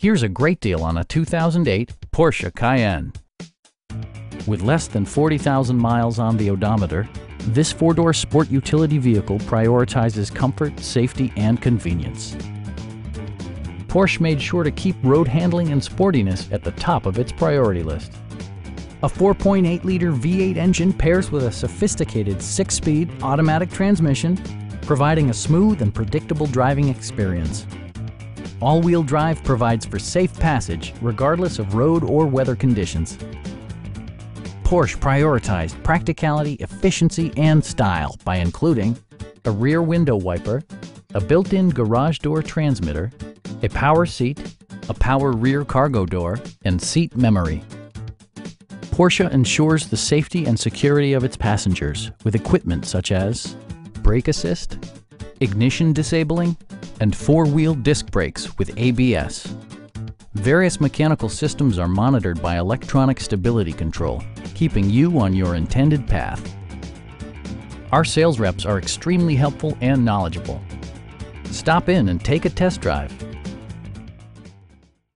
Here's a great deal on a 2008 Porsche Cayenne. With less than 40,000 miles on the odometer, this four-door sport utility vehicle prioritizes comfort, safety, and convenience. Porsche made sure to keep road handling and sportiness at the top of its priority list. A 4.8-liter V8 engine pairs with a sophisticated six-speed automatic transmission, providing a smooth and predictable driving experience. All-wheel drive provides for safe passage regardless of road or weather conditions. Porsche prioritized practicality, efficiency, and style by including a rear window wiper, a built-in garage door transmitter, a power seat, a power rear cargo door, and seat memory. Porsche ensures the safety and security of its passengers with equipment such as brake assist, ignition disabling, and four-wheel disc brakes with ABS. Various mechanical systems are monitored by electronic stability control, keeping you on your intended path. Our sales reps are extremely helpful and knowledgeable. Stop in and take a test drive.